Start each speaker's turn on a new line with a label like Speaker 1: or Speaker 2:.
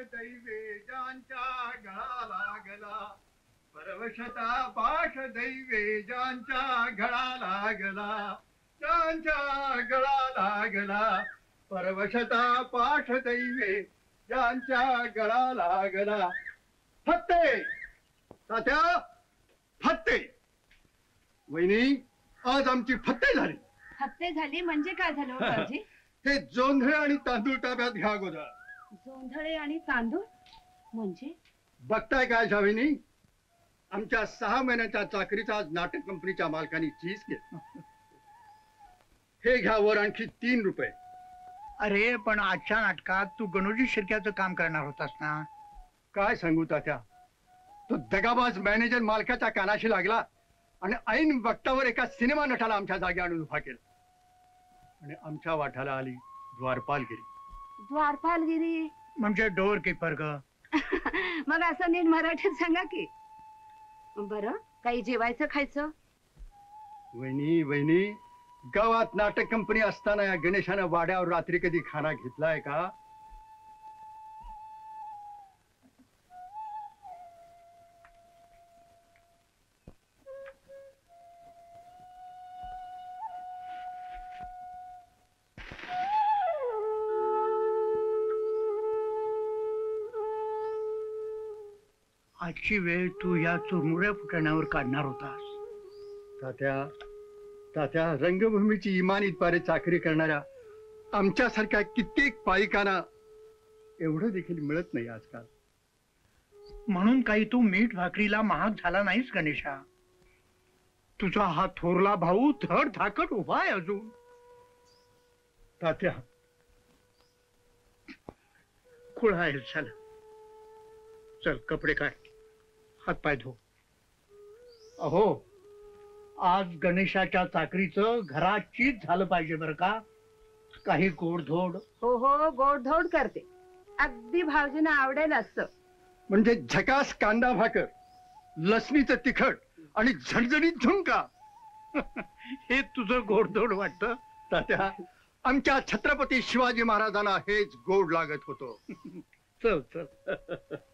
Speaker 1: दैवे ज्यांच्या गळा लागला. परवशता पाश दैवे ज्यांच्या गळा लागला. ज्यांच्या गळा लागला. परवशता पाश दैवे ज्यांच्या गळा लागला. फत्ते! तात्या फत्ते! वहिनी आज आमची फत्ते झाली.
Speaker 2: हत्या झाली? म्हणजे काय झालं हो भाऊजी
Speaker 1: हे जोंधळे आणि तांदूळ ताब्यात घ्या अगोदर.
Speaker 2: जोंधळे आणि तांदूळ म्हणजे?
Speaker 1: बघताय काय शाविनी आमच्या सहा महिन्याच्या चाकरीचा आज नाटक कंपनीच्या मालकाने चीज केलं. हे घ्या वर आणखी तीन रुपये.
Speaker 3: अरे पण आजच्या नाटकात तू गणोजी शिर्क्याचं काम करणार होतास ना?
Speaker 1: काय सांगू तात्या? तो दगाबाज मॅनेजर मालकाच्या कानाशी लागला आणि ऐन वक्तावर एका सिनेमा नटाला आमच्या जागी आणून उभा केला. आणि आमच्या वाठाला आली द्वारपालगिरी
Speaker 2: द्वारपालगिरी.
Speaker 3: म्हणजे डोअर किपर ग.
Speaker 2: मग असं नीट मराठीत सांगा की. बरं काही जेवायचं खायचं?
Speaker 1: वहिनी वहिनी गावात नाटक कंपनी असताना या गणेशानं वाड्यावर रात्री कधी खाना घेतलाय का?
Speaker 3: आजची वेळ तू या चुरमुऱ्या फुटण्यावर काढणार होतास.
Speaker 1: तात्या तात्या रंगभूमीची इमान पारे चाकरी करणाऱ्या आमच्यासारख्या कित्येक पालिकांना एवढं देखील मिळत नाही आजकाल.
Speaker 3: म्हणून काही तू मीठ भाकरीला महाग झाला नाहीस गणेशा. तुझा हा थोरला भाऊ धड धाकट उभा आहे अजून.
Speaker 1: तात्या
Speaker 3: खुळा आहे चल. चल कपडे काढ. हात पाय धो. अहो आज गणेशाच्या चाकरीचं घरात चीज झालं पाहिजे बरं का? काही गोडधोड.
Speaker 2: हो हो गोडधोड करते. अगदी भाऊजींना आवडेल असं.
Speaker 1: म्हणजे झकास कांदा भाकर लसणीचं तिखट आणि झणझणीत झुणका.
Speaker 3: हे तुझं गोडधोड वाटतं?
Speaker 1: तात्या आमच्या छत्रपती शिवाजी महाराजांना हेच गोड लागत होतो.
Speaker 3: चल चल.